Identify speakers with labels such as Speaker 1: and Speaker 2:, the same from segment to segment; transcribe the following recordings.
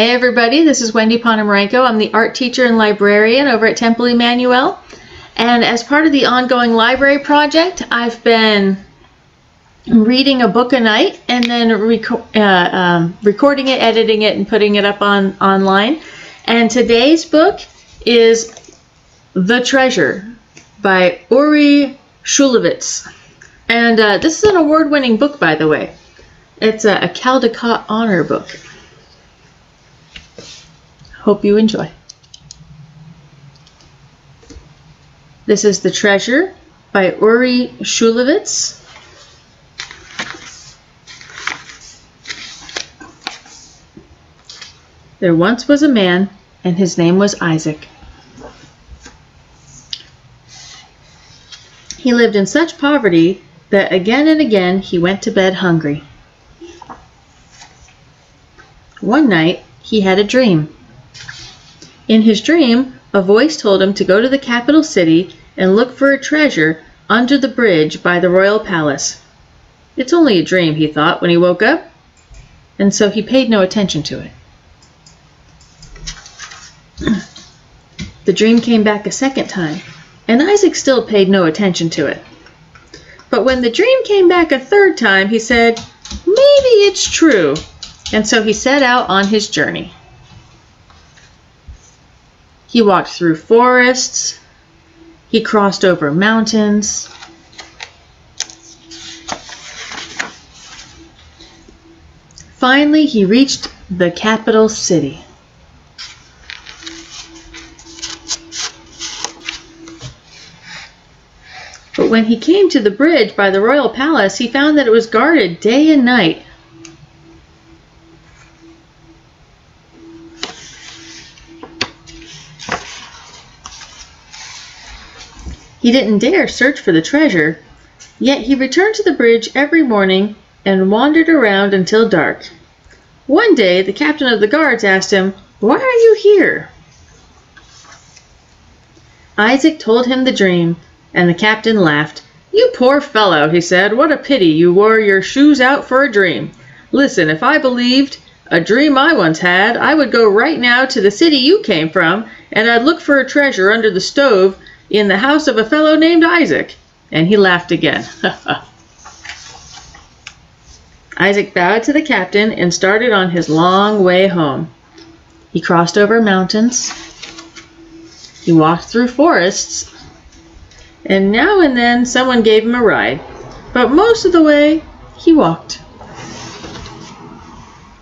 Speaker 1: Hey everybody, this is Wendy Ponomarenko. I'm the art teacher and librarian over at Temple Emanu-El. And as part of the ongoing library project, I've been reading a book a night and then uh, um, recording it, editing it, and putting it up on online. And today's book is The Treasure by Uri Shulevitz. And uh, this is an award-winning book, by the way. It's a, a Caldecott Honor book. Hope you enjoy. This is The Treasure by Uri Shulevitz. There once was a man, and his name was Isaac. He lived in such poverty that again and again he went to bed hungry. One night he had a dream. In his dream, a voice told him to go to the capital city and look for a treasure under the bridge by the royal palace. It's only a dream, he thought when he woke up, and so he paid no attention to it. The dream came back a second time, and Isaac still paid no attention to it. But when the dream came back a third time, he said, Maybe it's true. And so he set out on his journey. He walked through forests. He crossed over mountains. Finally, he reached the capital city. But when he came to the bridge by the royal palace, he found that it was guarded day and night. He didn't dare search for the treasure, yet he returned to the bridge every morning and wandered around until dark. One day the captain of the guards asked him, Why are you here? Isaac told him the dream, and the captain laughed. You poor fellow, he said, what a pity you wore your shoes out for a dream. Listen, if I believed a dream I once had, I would go right now to the city you came from, and I'd look for a treasure under the stove in the house of a fellow named Isaac. And he laughed again. Isaac bowed to the captain and started on his long way home. He crossed over mountains. He walked through forests. And now and then someone gave him a ride. But most of the way, he walked.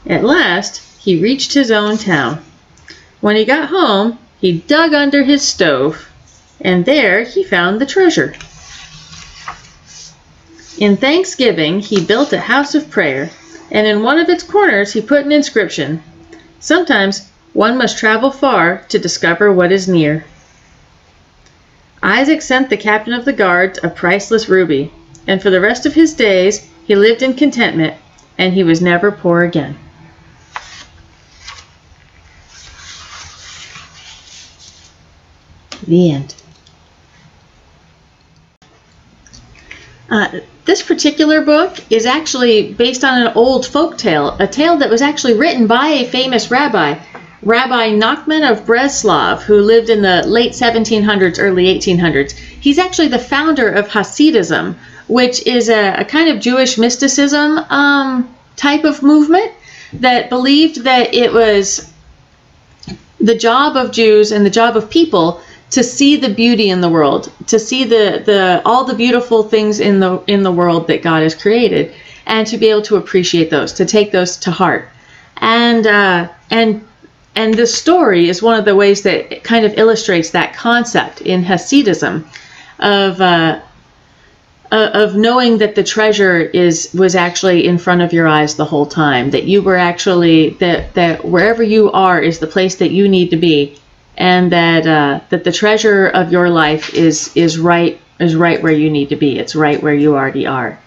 Speaker 1: At last, he reached his own town. When he got home, he dug under his stove and there he found the treasure. In thanksgiving, he built a house of prayer, and in one of its corners he put an inscription. Sometimes one must travel far to discover what is near. Isaac sent the captain of the guards a priceless ruby, and for the rest of his days he lived in contentment, and he was never poor again. The end. Uh, this particular book is actually based on an old folk tale, a tale that was actually written by a famous rabbi, Rabbi Nachman of Breslov, who lived in the late 1700s, early 1800s. He's actually the founder of Hasidism, which is a, a kind of Jewish mysticism um, type of movement that believed that it was the job of Jews and the job of people to see the beauty in the world, to see the, the all the beautiful things in the in the world that God has created, and to be able to appreciate those, to take those to heart, and uh, and and this story is one of the ways that it kind of illustrates that concept in Hasidism, of uh, of knowing that the treasure is was actually in front of your eyes the whole time, that you were actually that that wherever you are is the place that you need to be and that uh, that the treasure of your life is is right is right where you need to be. It's right where you already are,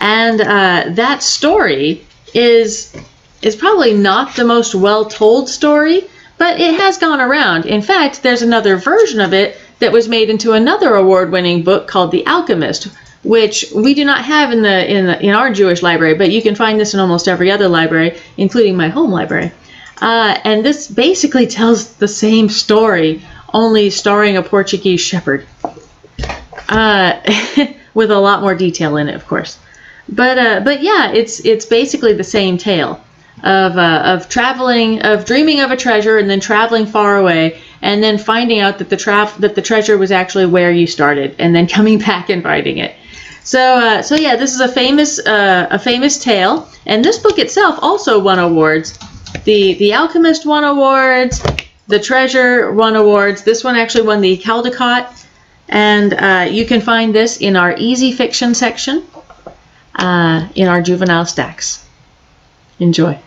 Speaker 1: and uh, that story is is probably not the most well told story, but it has gone around. In fact, there's another version of it that was made into another award winning book called The Alchemist, which we do not have in the in the, in our Jewish library, but you can find this in almost every other library, including my home library. Uh, and this basically tells the same story, only starring a Portuguese shepherd. Uh, with a lot more detail in it, of course. But uh, but yeah, it's it's basically the same tale of uh, of traveling, of dreaming of a treasure, and then traveling far away, and then finding out that the traf- that the treasure was actually where you started, and then coming back and finding it. So uh, so yeah, this is a famous uh, a famous tale, and this book itself also won awards. The The Alchemist won awards. The Treasure won awards. This one actually won the Caldecott and uh, you can find this in our easy fiction section uh, in our juvenile stacks. Enjoy.